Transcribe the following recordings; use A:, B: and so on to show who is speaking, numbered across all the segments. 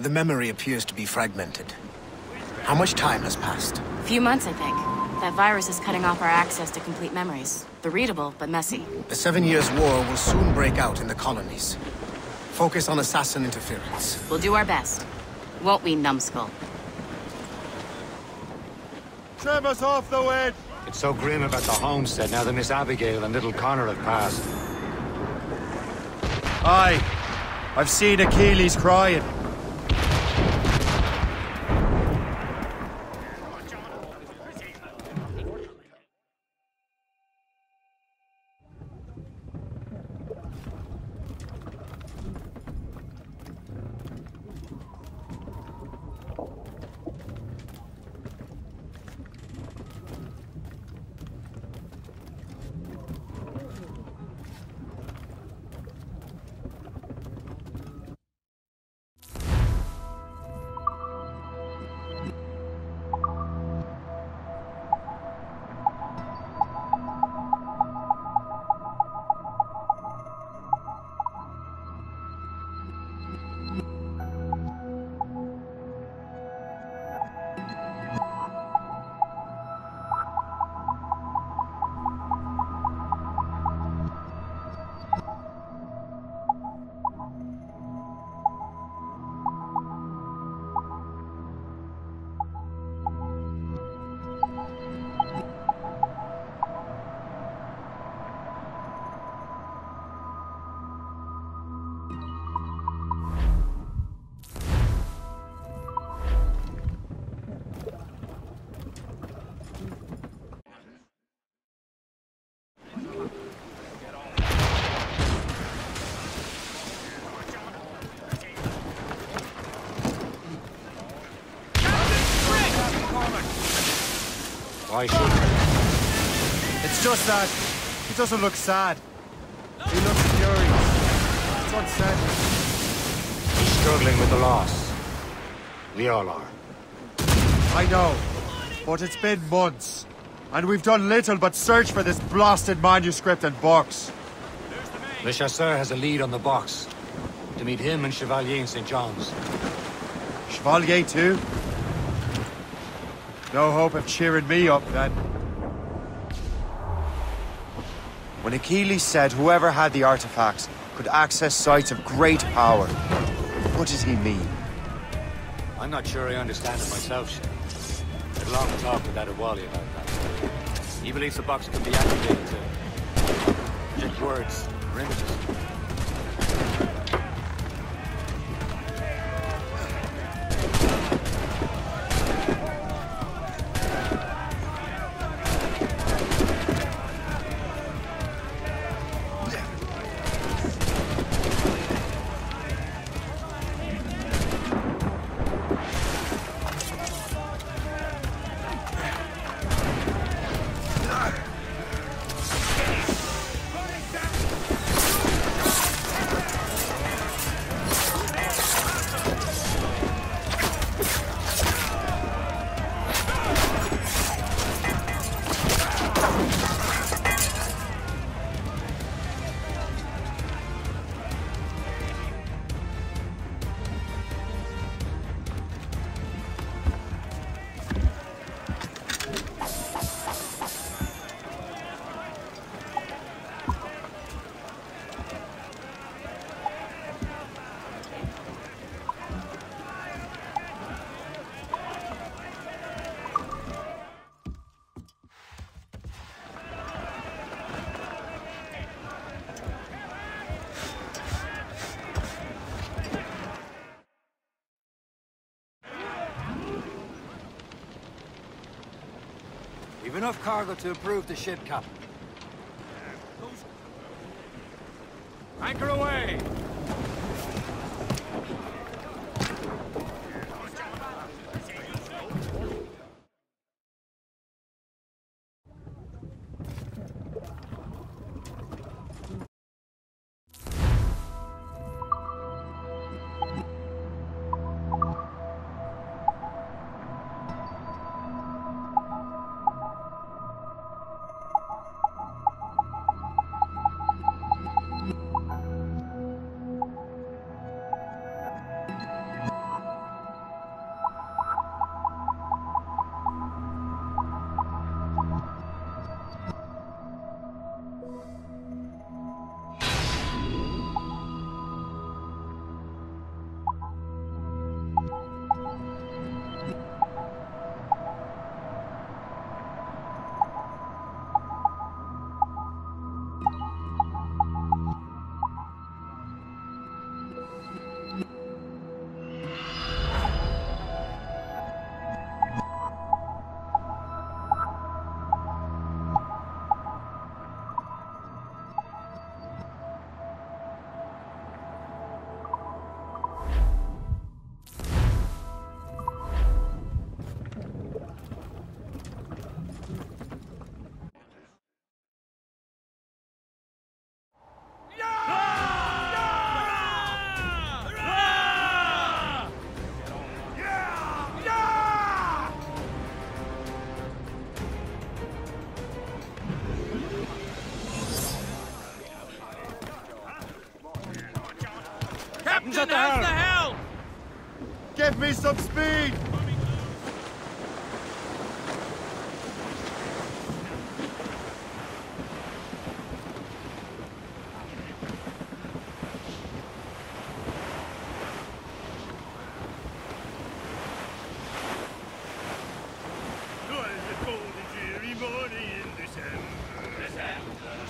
A: The memory appears to be fragmented. How much time has passed?
B: A few months, I think. That virus is cutting off our access to complete memories. They're readable, but messy.
A: The Seven Years' War will soon break out in the colonies. Focus on assassin interference.
B: We'll do our best. Won't we, numbskull?
C: Trim us off the wedge!
D: It's so grim about the homestead now that Miss Abigail and little Connor have passed.
C: Aye. I've seen Achilles crying.
D: Why should
C: It's just that he doesn't look sad. He looks furious. It's unsettling.
D: He's struggling with the loss. We all are.
C: I know, but it's been months, and we've done little but search for this blasted manuscript and box.
D: Le Chasseur has a lead on the box. To meet him and Chevalier in St. John's.
C: Chevalier too? No hope of cheering me up then. When Achilles said whoever had the artifacts could access sites of great power, what does he mean?
D: I'm not sure I understand it myself, Shay. Had a long talk with that Wally about that. He believes the box can be activated to project words or images. Enough cargo to improve the ship, Captain. Anchor away!
C: At the helm! Give me some speed!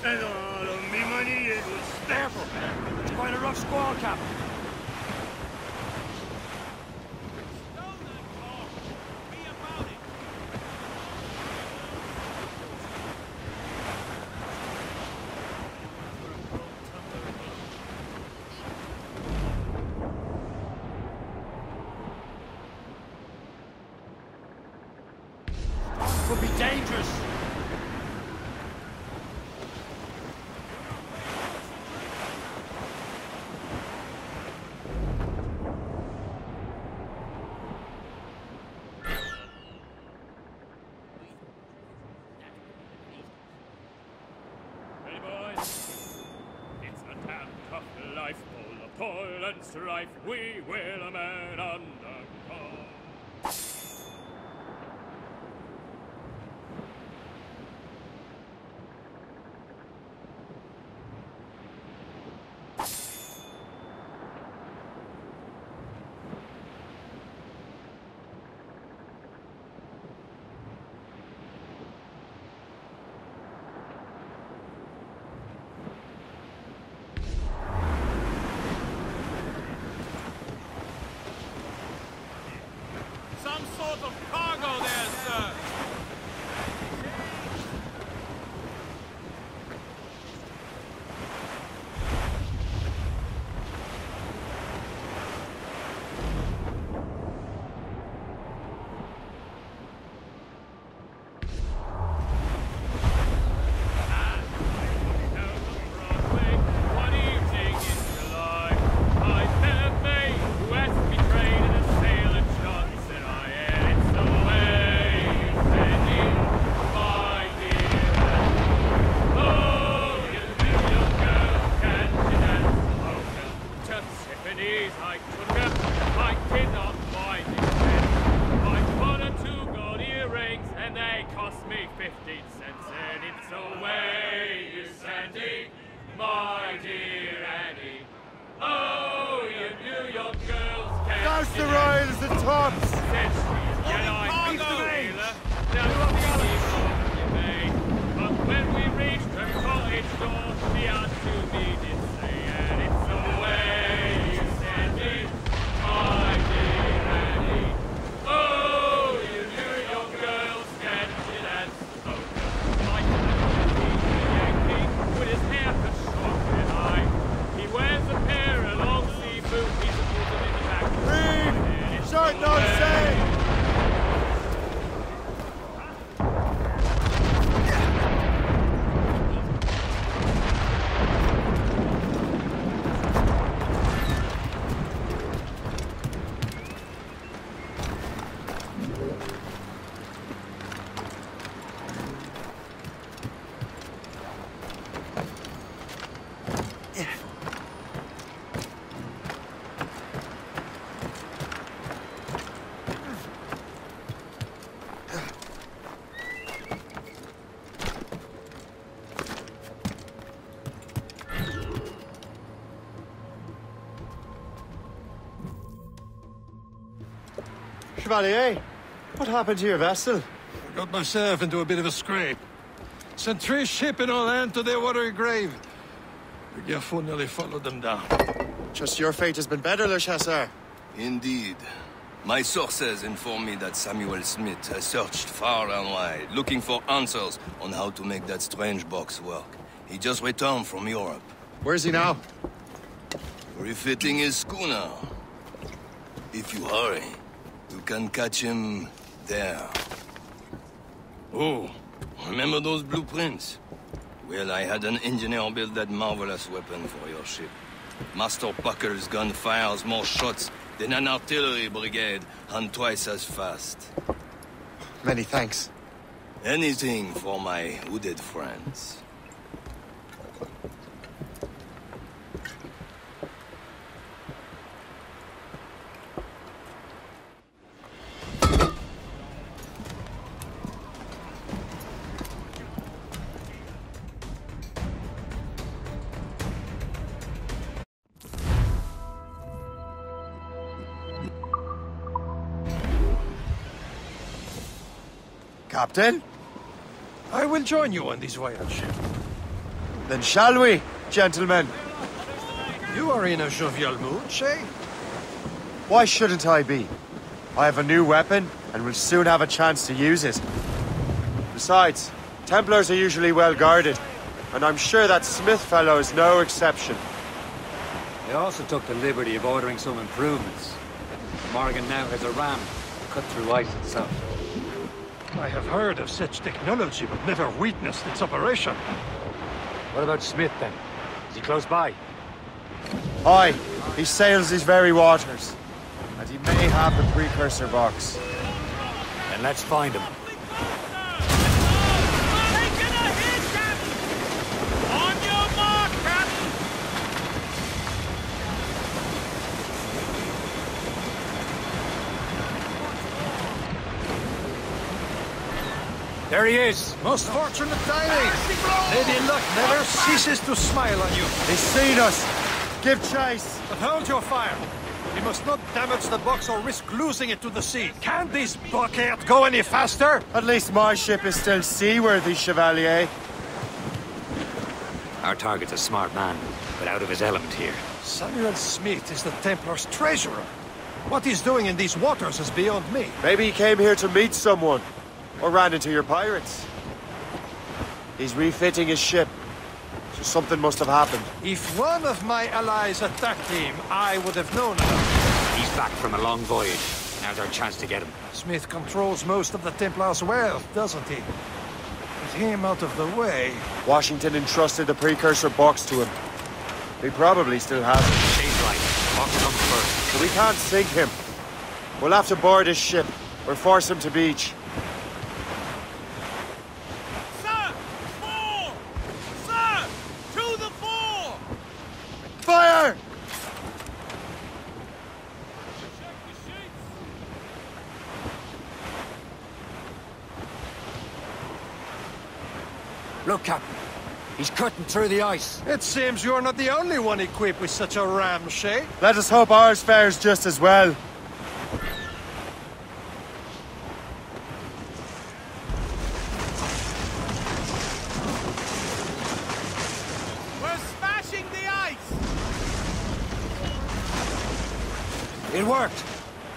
D: And all of me money it was Careful! It's quite a rough squall, Captain. Could be dangerous.
E: Hey boys, it's a damn tough life full of toil and strife. We will man undergo.
C: Chevalier, eh? what happened to your vessel?
F: I Got myself into a bit of a scrape. Sent three ship in all hand to their watery grave. The Gerfaut nearly followed them down.
C: Just your fate has been better, Le Chasseur.
G: Indeed. My sources inform me that Samuel Smith has searched far and wide, looking for answers on how to make that strange box work. He just returned from Europe,
C: Where's he now?
G: refitting his schooner. If you hurry, you can catch him there. Oh, remember those blueprints? Well, I had an engineer build that marvelous weapon for your ship. Master Puckle's gun fires more shots than an artillery brigade and twice as fast.
C: Many thanks.
G: Anything for my hooded friends.
C: Captain?
F: I will join you on this voyage.
C: Then shall we, gentlemen?
F: You are in a jovial mood, Shay?
C: Why shouldn't I be? I have a new weapon, and will soon have a chance to use it. Besides, Templars are usually well guarded, and I'm sure that Smith fellow is no exception.
D: I also took the liberty of ordering some improvements. Morrigan now has a ram to cut through ice itself.
F: I have heard of such technology, but never witnessed its operation.
D: What about Smith then? Is he close by?
C: Aye, he sails these very waters, and he may have the precursor box.
D: Then let's find him.
H: Taking a hit, Captain! On your mark, Captain!
D: There he is!
F: Most fortunate timing! Lady Luck never ceases to smile on you.
C: He's seen us! Give chase!
F: But hold your fire. We must not damage the box or risk losing it to the sea. Can this blockade go any faster?
C: At least my ship is still seaworthy, Chevalier.
D: Our target's a smart man, but out of his element here.
F: Samuel Smith is the Templar's treasurer. What he's doing in these waters is beyond me.
C: Maybe he came here to meet someone, or ran into your pirates. He's refitting his ship, so something must have happened.
F: If one of my allies attacked him, I would have known about it.
D: He's back from a long voyage. Now's our chance to get him.
F: Smith controls most of the Templar's wealth, doesn't he? With him out of the way,
C: Washington entrusted the precursor box to him. He probably still has it,
D: Shay's right. Box comes first.
C: but we can't sink him. We'll have to board his ship, or force him to beach.
H: Sir! Fore! Sir! To the fore!
C: Fire!
H: Check the sheets!
D: Look, Captain. He's cutting through the ice.
F: it seems you're not the only one equipped with such a ram, Shay.
C: Let us hope ours fares just as well.
H: We're smashing the ice!
D: It worked.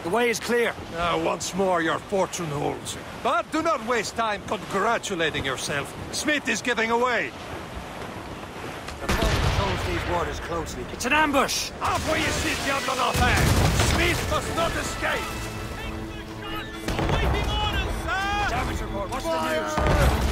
D: The way is clear.
F: Now, once more, your fortune holds. But do not waste time congratulating yourself. Smith is giving away.
D: The boat controls these waters closely. It's an ambush!
F: Off where you sit, Diablo Nothing! Smith must not escape!
H: Waiting orders, sir!
D: Damage report. What's the news?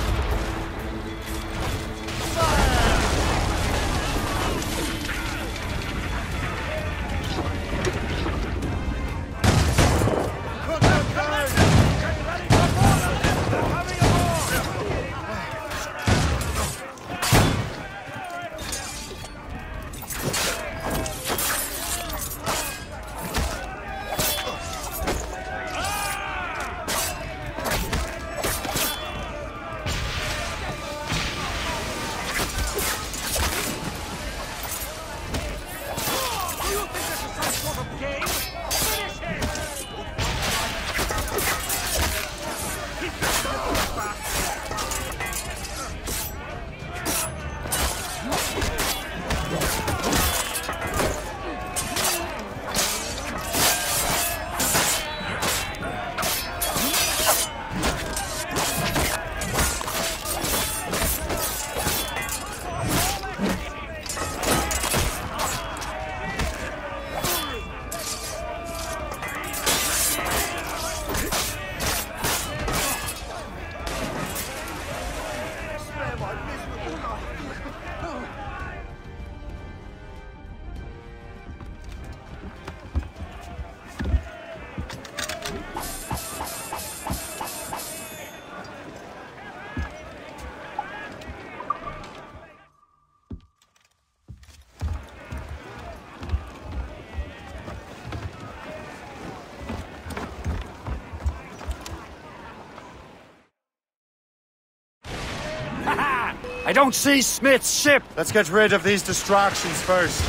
D: I don't see Smith's ship!
C: Let's get rid of these distractions first.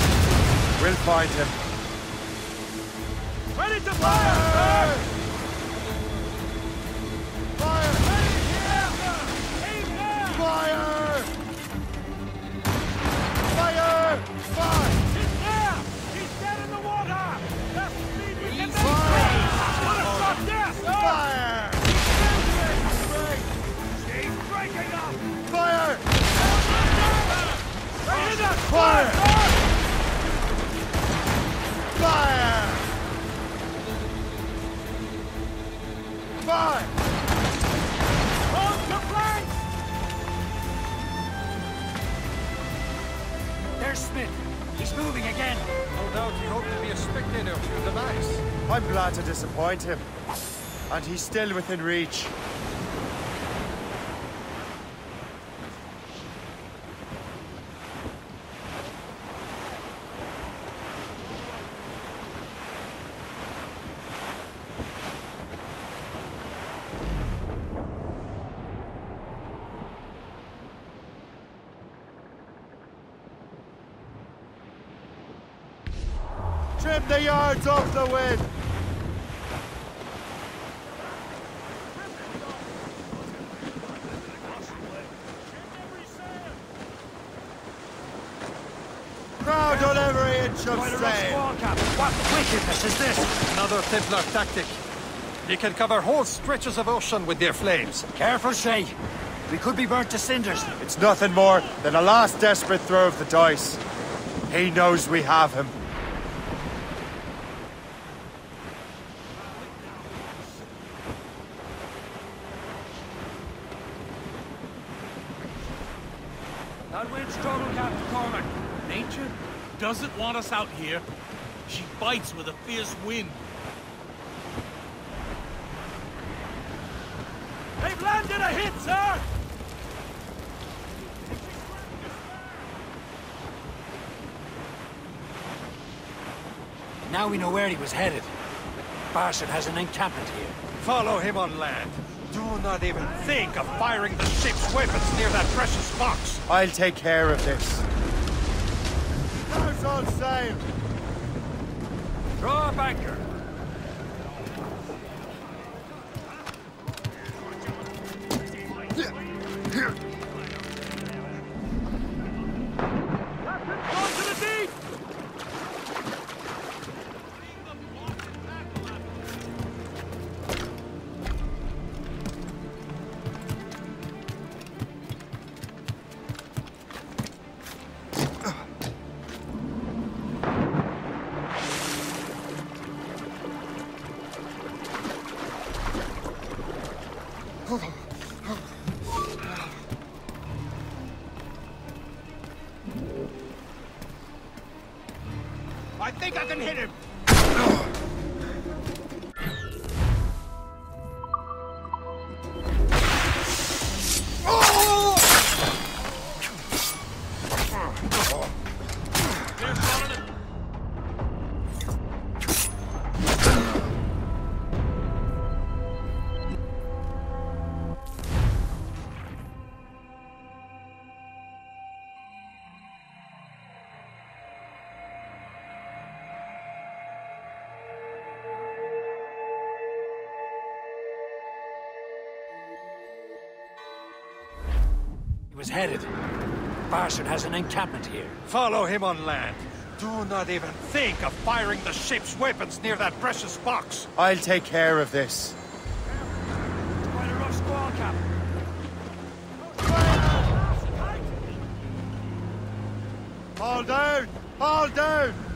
C: We'll find him.
H: Ready to fire,
C: disappoint him. And he's still within reach. Trim the yards off the wind! Crowd on every inch of
D: Quite a rough
C: sail!
D: squall, Captain. What wickedness is this?
F: Another Templar tactic. They can cover whole stretches of ocean with their flames.
D: Careful, Shay. We could be burnt to cinders.
C: It's nothing more than a last desperate throw of the dice. He knows we have him.
H: Doesn't want us out here. She bites with a fierce wind.
D: They've landed a hit, sir! Now we know where he was headed. Barson has an encampment here.
F: Follow him on land. Do not even think of firing the ship's weapons near that precious box.
C: I'll take care of this. On sail!
D: Throw up anchor. Hit him. Was headed. Barson has an encampment here.
F: Follow him on land. Do not even think of firing the ship's weapons near that precious box.
C: I'll take care of this.
D: Quite a rough squall, Captain.
C: Haul down! Haul down!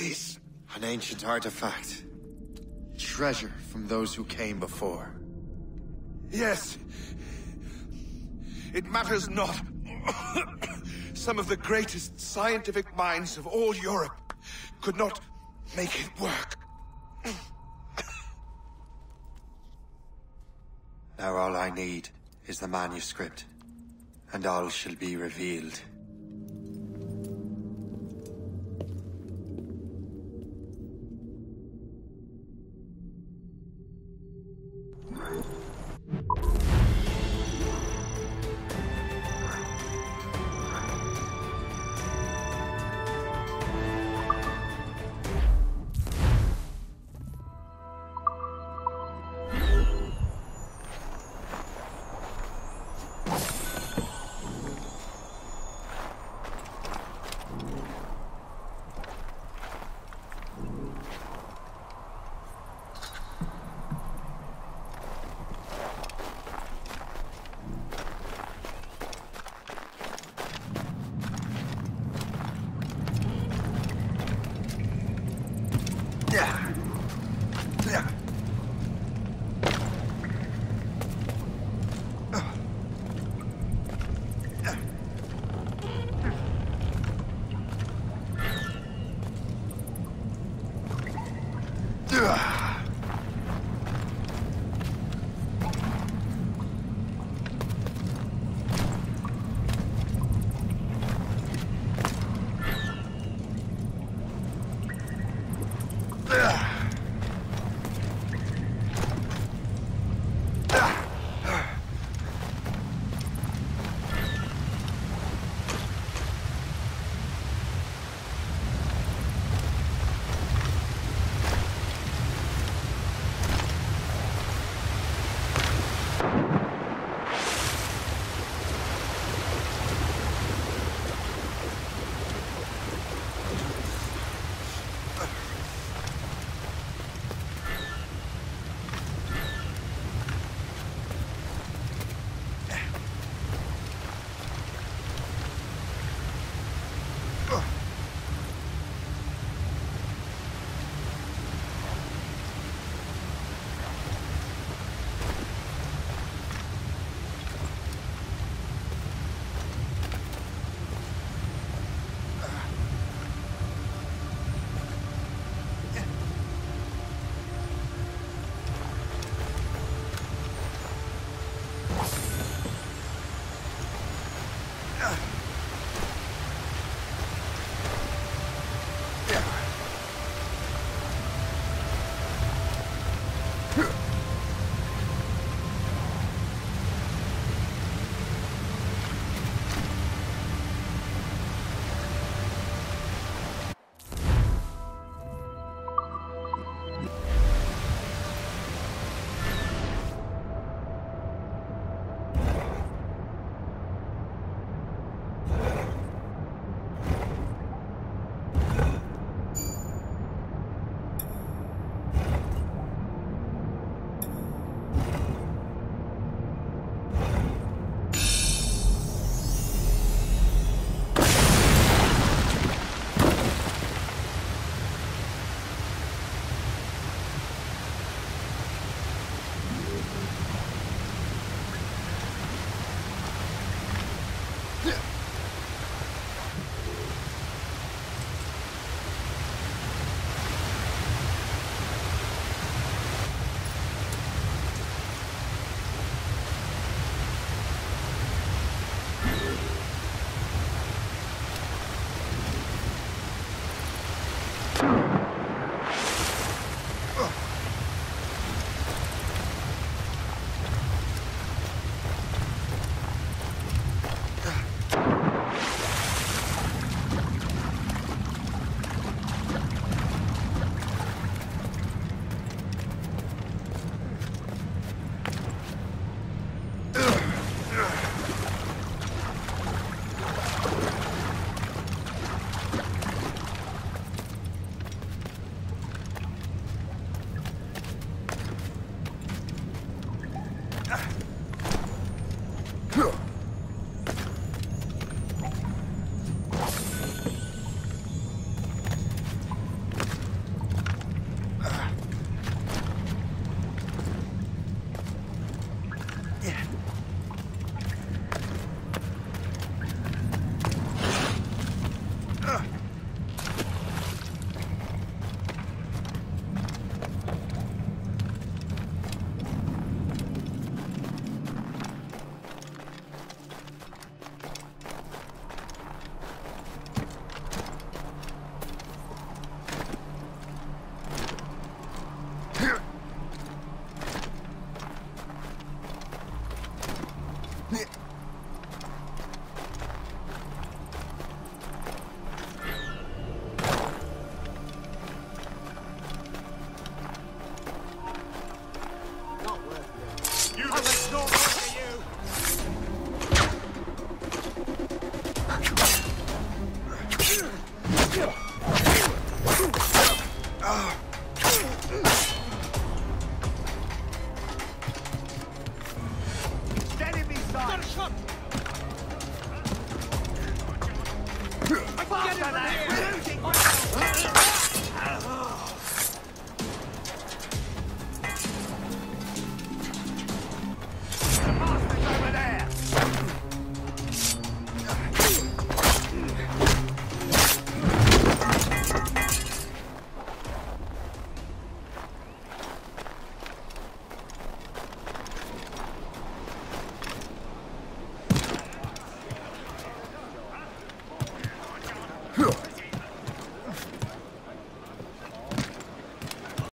C: An ancient artifact. Treasure from those who came before.
I: Yes. It matters not. Some of the greatest scientific minds of all Europe could not make it work.
C: Now all I need is the manuscript, and all shall be revealed.